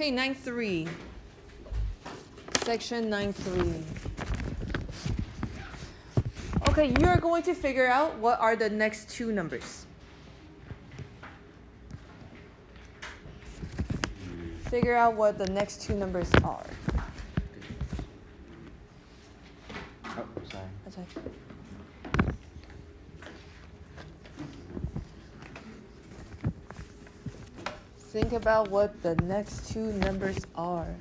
Okay, 9.3. Section 9.3. Okay, you're going to figure out what are the next two numbers. Figure out what the next two numbers are. Oh, sorry. That's right. Think about what the next two numbers are.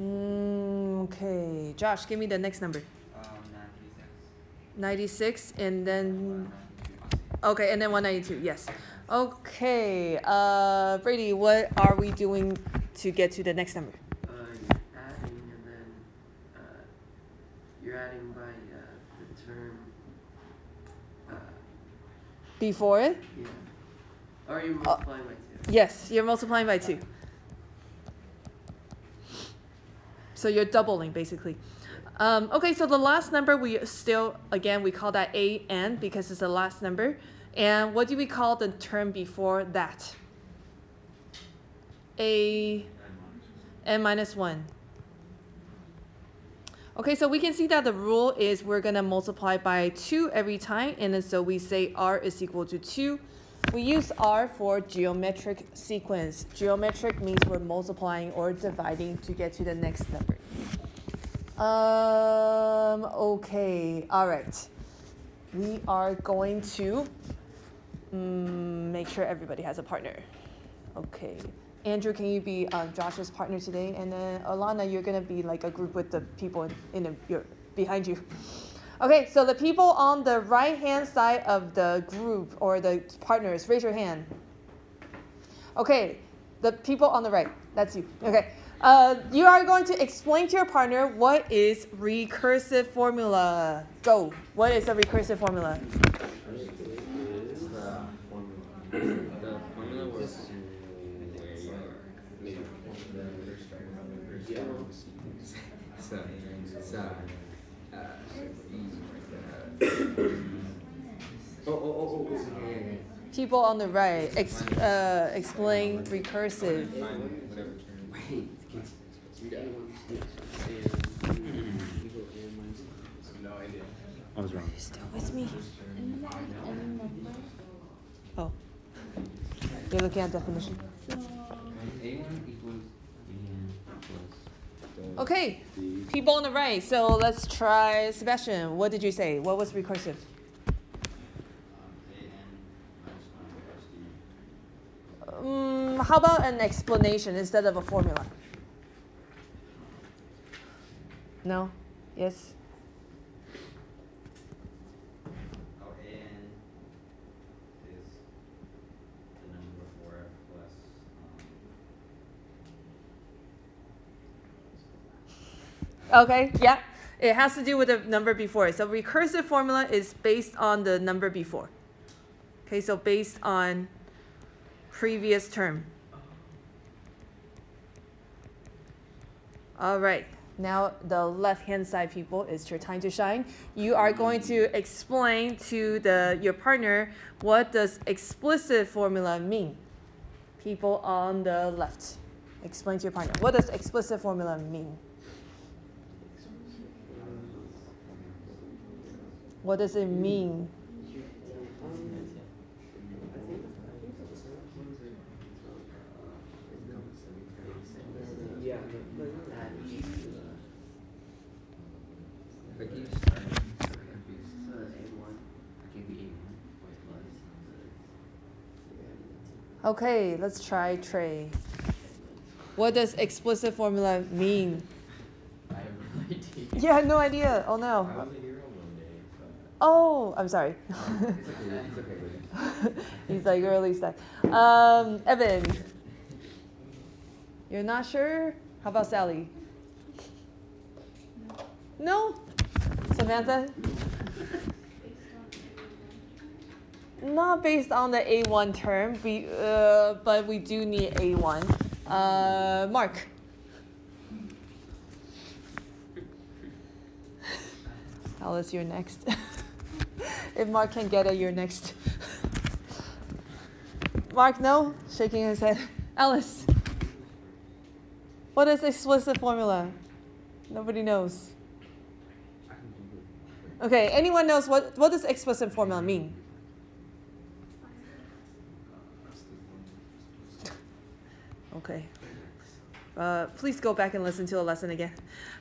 Mm, okay, Josh, give me the next number. Um, 96 and then okay and then 192 yes okay uh brady what are we doing to get to the next number Uh, you're adding and then uh, you're adding by uh, the term. Uh, before it yeah. Or you're multiplying by two. yes you're multiplying by 2 so you're doubling basically um, okay so the last number we still again we call that a n because it's the last number and what do we call the term before that a n minus 1 Okay, so we can see that the rule is we're going to multiply by 2 every time, and then so we say r is equal to 2. We use r for geometric sequence. Geometric means we're multiplying or dividing to get to the next number. Um, okay, all right. We are going to mm, make sure everybody has a partner. Okay. Andrew, can you be um, Josh's partner today? And then Alana, you're gonna be like a group with the people in, in the, your, behind you. Okay, so the people on the right hand side of the group or the partners, raise your hand. Okay, the people on the right, that's you. Okay, uh, you are going to explain to your partner what is recursive formula. Go. What is a recursive formula was where you So, so, uh, oh, oh, oh, oh, yeah, yeah, yeah. People on the right, ex- uh, explain recursive. I was wrong. You still with me? Oh. You're looking at definition. A1 equals B plus Okay, people on the right. So let's try Sebastian. What did you say? What was recursive? Um, how about an explanation instead of a formula? No? Yes? Oh, and is the number plus, um, Okay, yeah. It has to do with the number before. So recursive formula is based on the number before. Okay, so based on previous term. All right. Now the left-hand side people, it's your time to shine. You are going to explain to the your partner what does explicit formula mean. People on the left. Explain to your partner. What does explicit formula mean? What does it mean? Yeah. Like you So A1. Okay, A1. Okay, let's try Trey. What does explicit formula mean? I have no idea. You had no idea. Oh I no. wasn't here on Monday, so. Oh, I'm sorry. It's okay, it's okay, He's like early stuff. Um, Evan. You're not sure? How about Sally? No? Samantha? Not based on the A1 term, we, uh, but we do need A1. Uh, Mark. Alice, you're next. if Mark can get it, you're next. Mark, no? Shaking his head. Alice, what is explicit formula? Nobody knows. Okay, anyone knows what, what does explicit formula mean? Okay. Uh, please go back and listen to the lesson again.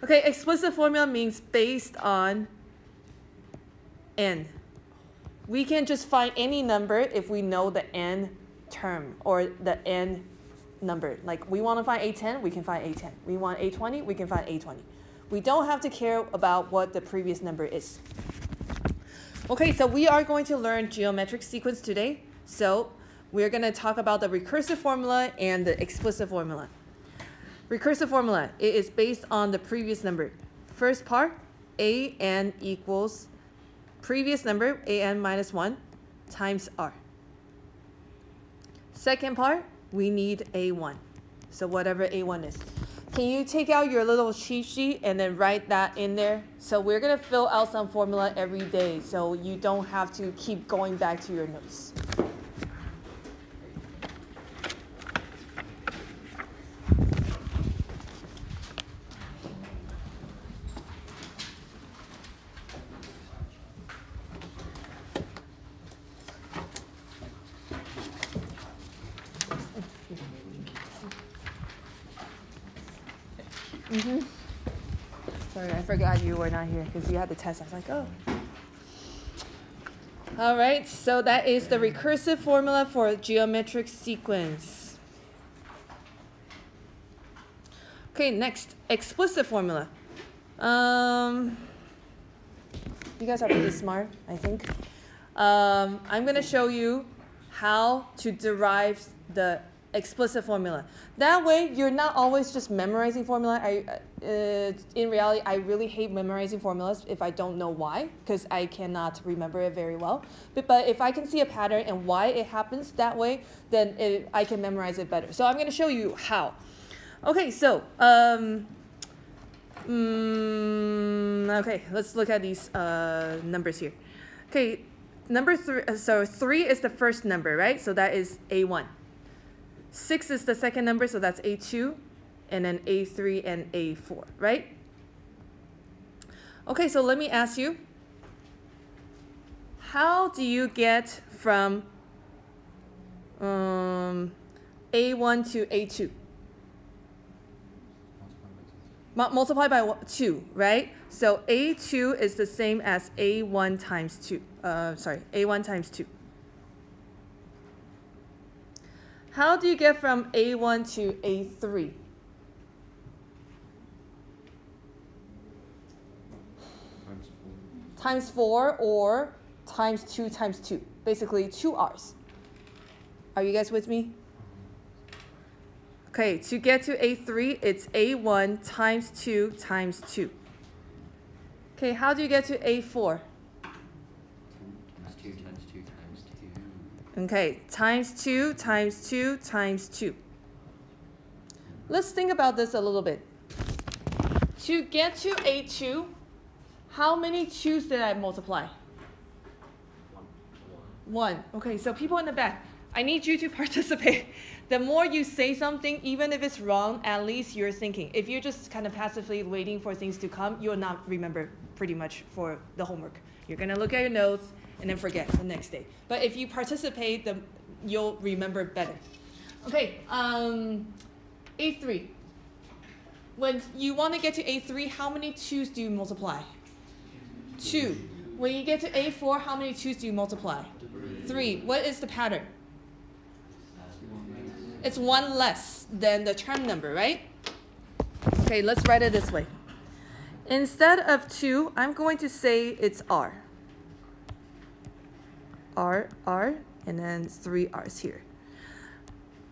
Okay, explicit formula means based on n. We can just find any number if we know the n term or the n number. Like we want to find a10, we can find a10. We want a20, we can find a20. We don't have to care about what the previous number is. Okay, so we are going to learn geometric sequence today. So we're going to talk about the recursive formula and the explicit formula. Recursive formula, it is based on the previous number. First part, a n equals previous number, a n minus 1, times r. Second part, we need a1. So whatever a1 is. Can you take out your little cheat sheet and then write that in there? So we're to fill out some formula every day so you don't have to keep going back to your notes. Mm-hmm. Sorry, I forgot you were not here because you had the test. I was like, oh. All right, so that is the recursive formula for geometric sequence. Okay, next, explicit formula. Um, you guys are pretty smart, I think. Um, I'm going to show you how to derive the explicit formula. That way, you're not always just memorizing formula. I, uh, in reality, I really hate memorizing formulas if I don't know why, because I cannot remember it very well. But, but if I can see a pattern and why it happens that way, then it, I can memorize it better. So I'm going to show you how. Okay, so, um, mm, okay, let's look at these uh, numbers here. Okay, number three, so three is the first number, right? So that is A1. 6 is the second number, so that's A2, and then A3 and A4, right? Okay, so let me ask you, how do you get from um, A1 to A2? multiply by 2, right? So A2 is the same as A1 times 2. Uh, sorry, A1 times 2. How do you get from A1 to A3? Times 4 or times 2 times 2. Basically, 2 R's. Are you guys with me? Uh-huh. Okay, to get to A3, it's A1 times 2 times 2. Okay, how do you get to A4? Times two times two times two. Okay, times 2 times 2 times 2. Let's think about this a little bit. To get to A2, how many 2's did I multiply? One. One. Okay, so people in the back, I need you to participate. The more you say something, even if it's wrong, at least you're thinking. If you're just kind of passively waiting for things to come, you'll not remember pretty much for the homework. You're gonna look at your notes and then forget the next day. But if you participate, then you'll remember better. Okay, um, A3. When you want to get to A3, how many 2's do you multiply? 2. When you get to A4, how many 2's do you multiply? 3. What is the pattern? It's one less than the term number, right? Okay, let's write it this way. Instead of 2, I'm going to say it's R. R, R, and then three R's here.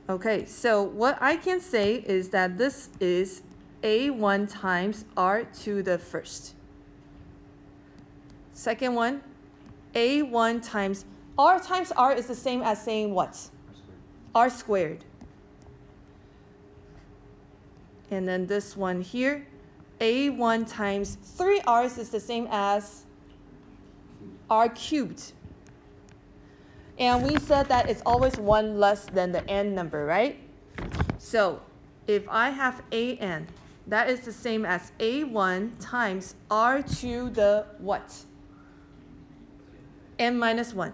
Okay, so what I can say is that this is A1 times R to the first. Second one, A1 times R times R is the same as saying what? R squared. And then this one here, A1 times 3R's is the same as r cubed. And we said that it's always one less than the n number, right? So if I have an, that is the same as a1 times r to the what? n minus 1.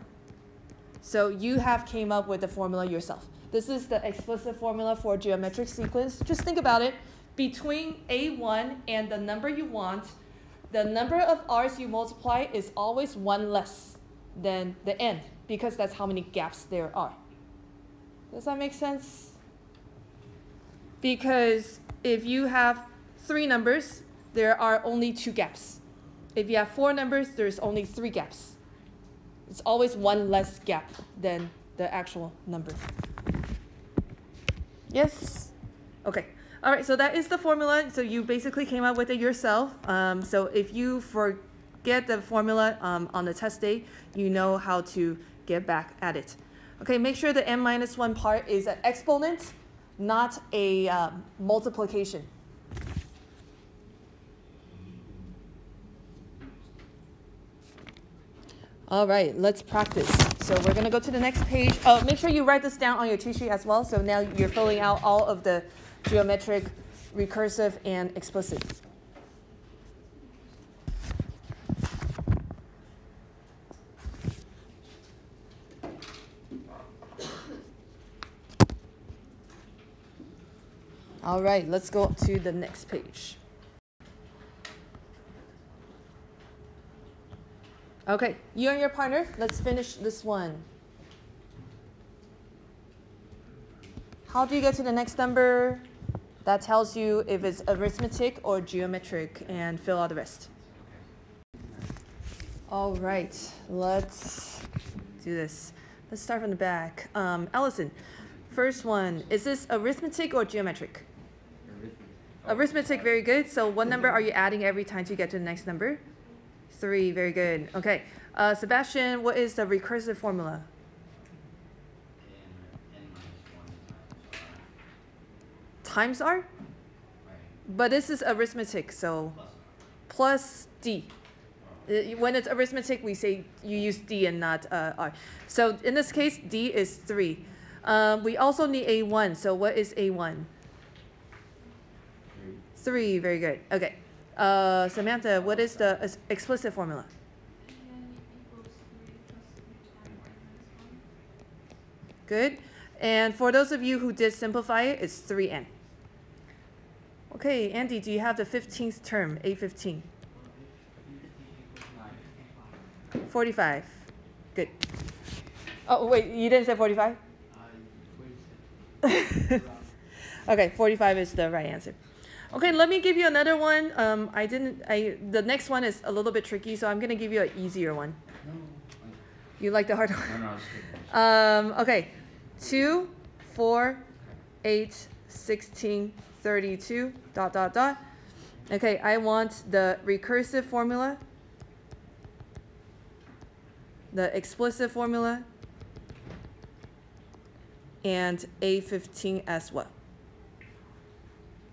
So you have came up with the formula yourself. This is the explicit formula for geometric sequence. Just think about it. Between a1 and the number you want, the number of r's you multiply is always one less than the n because that's how many gaps there are. Does that make sense? Because if you have three numbers, there are only two gaps. If you have four numbers, there's only three gaps. It's always one less gap than the actual number. Yes? Okay. All right, so that is the formula. So you basically came up with it yourself. Um, so if you forget the formula um, on the test day, you know how to get back at it. Okay, make sure the n minus 1 part is an exponent, not a um, multiplication. All right, let's practice. So we're going to go to the next page. Oh, make sure you write this down on your cheat sheet as well. So now you're filling out all of the geometric, recursive, and explicit. All right, let's go to the next page. Okay, you and your partner, let's finish this one. How do you get to the next number? That tells you if it's arithmetic or geometric and fill out the rest. All right, let's do this. Let's start from the back. Um, Allison, first one, is this arithmetic or geometric? Arithmetic, very good. So what number are you adding every time to get to the next number? Three, very good. Okay. Uh, Sebastian, what is the recursive formula? Times r? But this is arithmetic, so plus d. Uh, When it's arithmetic, we say you use d and not uh, r. So in this case, d is 3. Um, we also need a1, so what is a1? 3, very good. Okay. Uh, Samantha, what is the ex- explicit formula? Good. And for those of you who did simplify it, it's 3n. Okay, Andy, do you have the 15th term, A15? 45. Good. Oh, wait, you didn't say 45? okay, 45 is the right answer. Okay, let me give you another one. Um, I didn't, I, the next one is a little bit tricky, so I'm going to give you an easier one. You like the hard one? No, no, I was kidding. Um, okay. 2, 4, 8, 16, 32, dot, dot, dot. Okay, I want the recursive formula, the explicit formula, and A15 as well.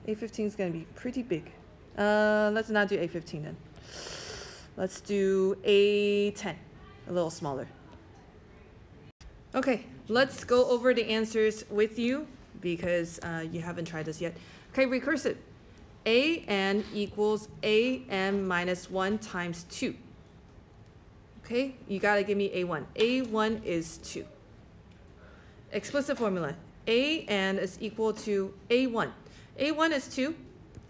A15 is going to be pretty big. Uh, let's not do A15 then. Let's do A10, a little smaller. Okay, let's go over the answers with you because uh, you haven't tried this yet. Okay, recursive. a n equals a n minus 1 times 2. Okay, you gotta give me a1. a1 is 2. Explicit formula. a n is equal to a1. A1 is 2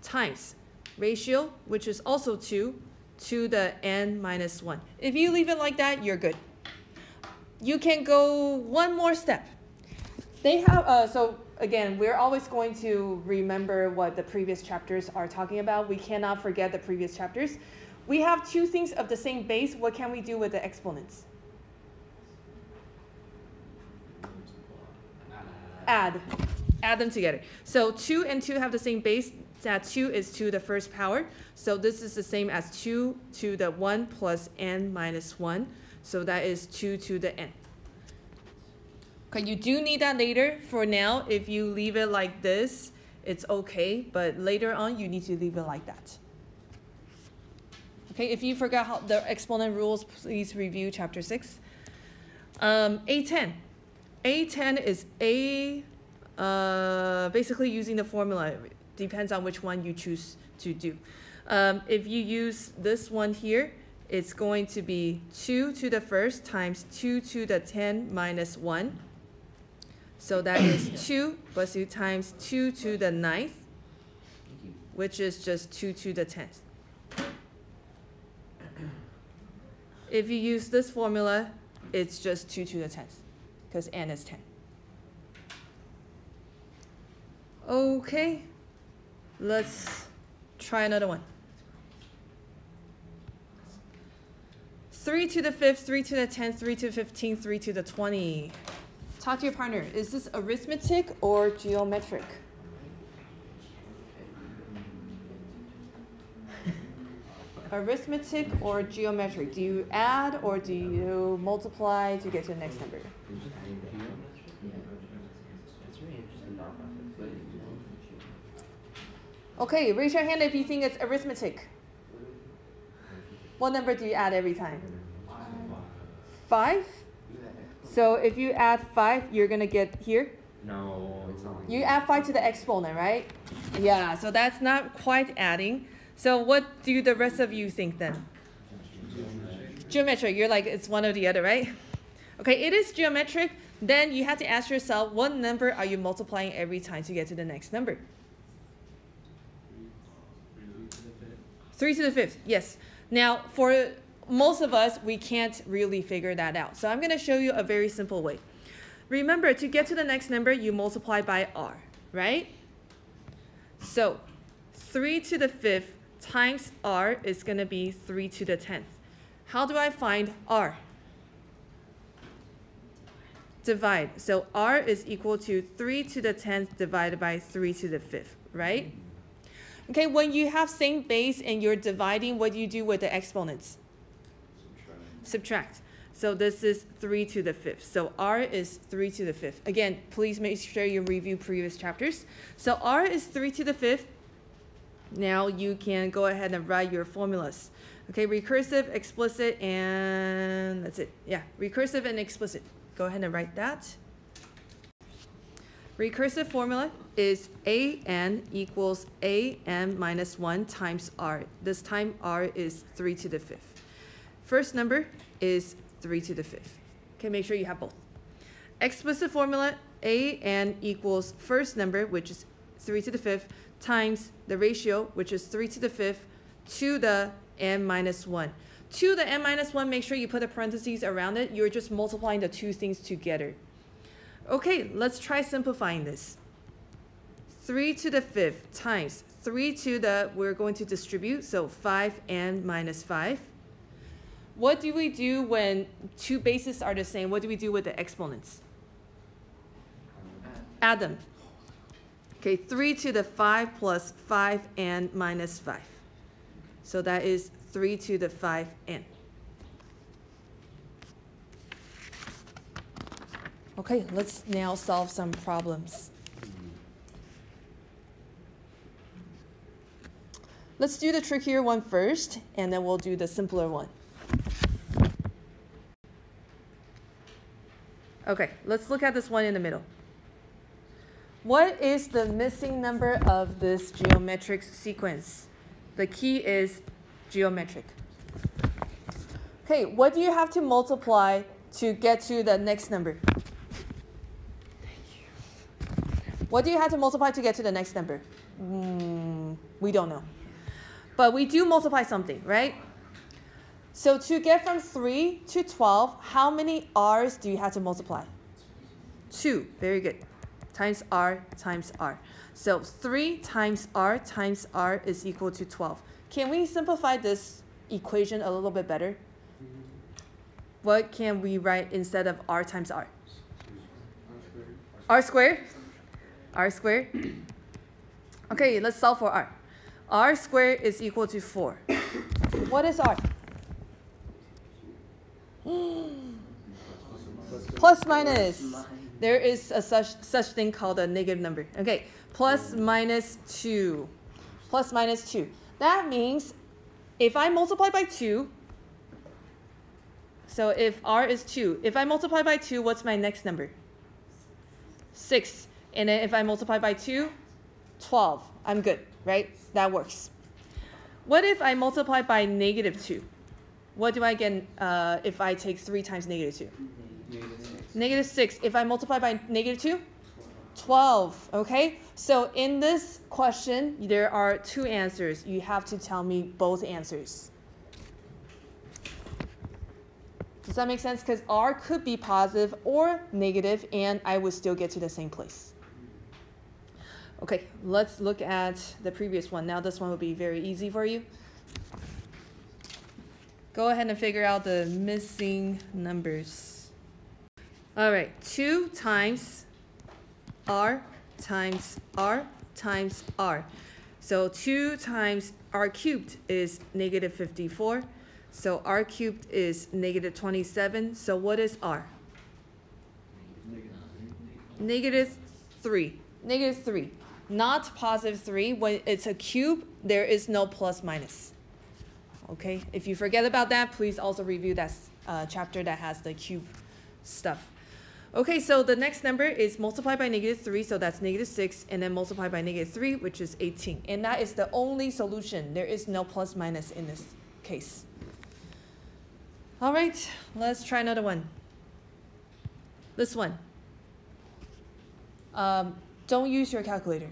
times ratio, which is also 2, to the n minus 1. If you leave it like that, you're good you can go one more step. They have, uh, so again, we're always going to remember what the previous chapters are talking about. We cannot forget the previous chapters. We have two things of the same base. What can we do with the exponents? Add. Add them together. So 2 and 2 have the same base. That 2 is to the first power. So this is the same as 2 to the 1 plus n minus 1. So that is 2 to the n. Okay, you do need that later. For now, if you leave it like this, it's okay. But later on, you need to leave it like that. Okay, if you forgot how the exponent rules, please review chapter 6. Um, A10. A10 is A, uh, basically using the formula. Depends on which one you choose to do. Um, if you use this one here, it's going to be 2 to the first times 2 to the 10 minus 1. So that is 2 plus 2 times 2 to the ninth, which is just 2 to the 10th. If you use this formula, it's just 2 to the 10th, because n is 10. Okay, let's try another one. 3 to the 5th, 3 to the 10th, 3 to the 15th, 3 to the 20. Talk to your partner. Is this arithmetic or geometric? arithmetic or geometric? Do you add or do you multiply to get to the next number? Okay, raise your hand if you think it's arithmetic. What number do you add every time? Five? So if you add five, you're gonna get here. No, it's not. You add five to the exponent, right? Yeah, so that's not quite adding. So what do the rest of you think then? Geometric. You're like it's one or the other, right? Okay, it is geometric. Then you have to ask yourself, what number are you multiplying every time to get to the next number? Three to the fifth. Yes. Now, for most of us, we can't really figure that out. So I'm going to show you a very simple way. Remember, to get to the next number, you multiply by r, right? So 3 to the fifth times r is going to be 3 to the 10th. How do I find r? Divide. So r is equal to 3 to the 10th divided by 3 to the 5th, right? Okay, when you have same base and you're dividing, what do you do with the exponents? Subtract. So this is 3 to the 5th. So r is 3 to the 5th. Again, please make sure you review previous chapters. So r is 3 to the 5th. Now you can go ahead and write your formulas. Okay, recursive, explicit, and that's it. Yeah, recursive and explicit. Go ahead and write that. Recursive formula is an equals an minus 1 times r. This time r is 3 to the 5th. First number is 3 to the 5th. Okay, make sure you have both. Explicit formula an equals first number, which is 3 to the 5th, times the ratio, which is 3 to the 5th, to the n minus 1. To the n minus 1, make sure you put the parentheses around it. You're just multiplying the two things together. Okay, let's try simplifying this. 3 to the 5th times 3 to the, we're going to distribute, so 5n minus 5. What do we do when two bases are the same? What do we do with the exponents? Add them. Okay, 3 to the 5 plus 5n minus 5. So that is 3 to the 5n. Okay, let's now solve some problems. Let's do the trickier one first, and then we'll do the simpler one. Okay, let's look at this one in the middle. What is the missing number of this geometric sequence? The key is geometric. Okay, what do you have to multiply to get to the next number? What do you have to multiply to get to the next number? Mm, we don't know. But we do multiply something, right? So to get from 3 to 12, how many r's do you have to multiply? 2. Very good. Times r times r. So 3 times r times r is equal to 12. Can we simplify this equation a little bit better? What can we write instead of r times r? r squared? R squared. Okay, let's solve for r. r squared is equal to 4. What is r? Plus minus. There is a such, such thing called a negative number. Okay, plus minus 2. Plus minus 2. That means if I multiply by 2, so if r is 2, if I multiply by 2, what's my next number? 6. And if I multiply by 2, 12. I'm good, right? That works. What if I multiply by negative 2? What do I get uh, if I take 3 times negative 2? Negative 6. If I multiply by negative 2? 12. Okay? So in this question, there are two answers. You have to tell me both answers. Does that make sense? Because r could be positive or negative, and I would still get to the same place. Okay, let's look at the previous one. Now this one will be very easy for you. Go ahead and figure out the missing numbers. All right, 2 times r times r times r. So 2 times r cubed is negative 54. So r cubed is negative 27. So what is r? Negative 3. Negative 3. Not positive 3. When it's a cube, there is no plus minus. Okay, if you forget about that, please also review that uh, chapter that has the cube stuff. Okay, so the next number is multiplied by negative 3, so that's negative 6, and then multiplied by negative 3, which is 18. And that is the only solution. There is no plus minus in this case. All right, let's try another one. This one. Um, don't use your calculator.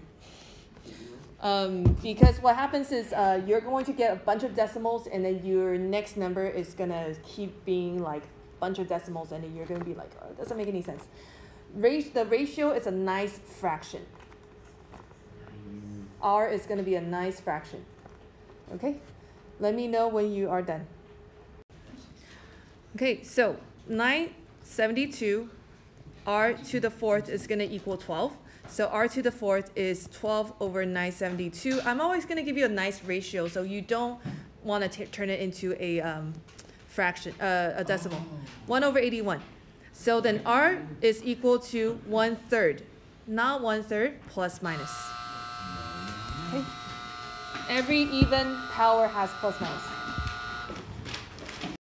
Um, because what happens is uh, you're going to get a bunch of decimals and then your next number is going to keep being like a bunch of decimals and then you're going to be like, oh, it doesn't make any sense. Rat- the ratio is a nice fraction. R is going to be a nice fraction. Okay? Let me know when you are done. Okay, so 972 r to the fourth is going to equal 12. So r to the fourth is 12 over 972. I'm always going to give you a nice ratio, so you don't want to turn it into a um, fraction, uh, a decimal. 1 over 81. So then r is equal to 1 third, not 1 third, plus minus. Okay. Every even power has plus minus.